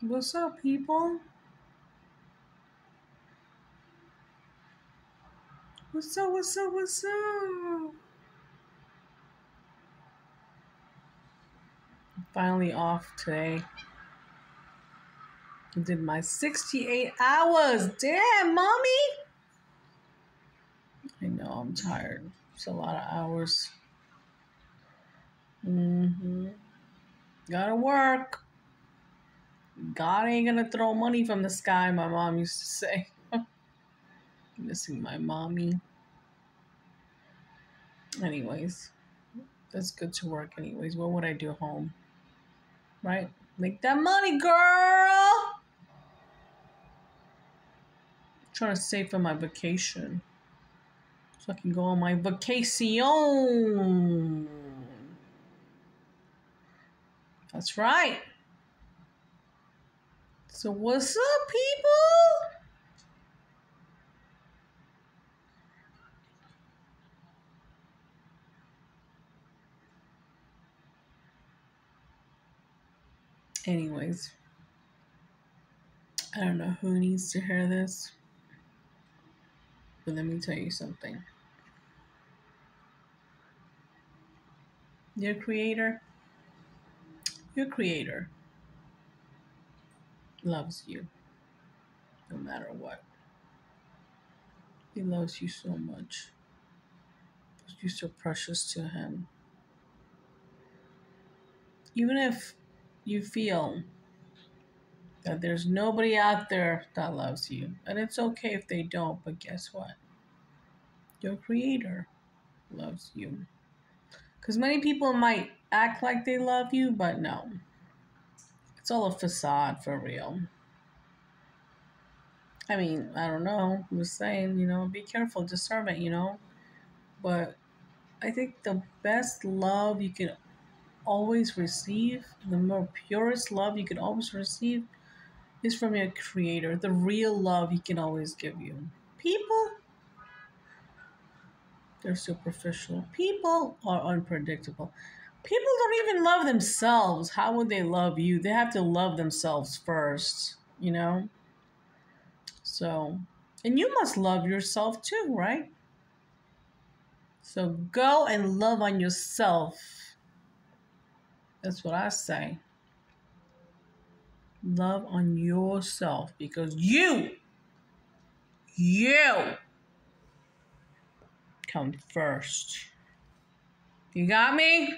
What's up, people? What's up, what's up, what's up? Finally off today. Did my 68 hours. Damn, mommy. I know I'm tired. It's a lot of hours. Mm-hmm. Gotta work. God ain't gonna throw money from the sky, my mom used to say. Missing my mommy. Anyways, that's good to work, anyways. What would I do home? Right? Make that money, girl! trying to save for my vacation. So I can go on my vacation. That's right. So what's up, people? Anyways, I don't know who needs to hear this, but let me tell you something. Your creator, your creator loves you no matter what. He loves you so much. You're so precious to him. Even if you feel that there's nobody out there that loves you, and it's okay if they don't, but guess what? Your creator loves you. Because many people might act like they love you, but no. It's all a facade for real. I mean, I don't know. I'm just saying, you know, be careful, discernment, you know. But I think the best love you can always receive, the more purest love you can always receive, is from your creator. The real love he can always give you. People, they're superficial. People are unpredictable. People don't even love themselves. How would they love you? They have to love themselves first, you know? So, and you must love yourself too, right? So go and love on yourself. That's what I say. Love on yourself because you, you come first. You got me?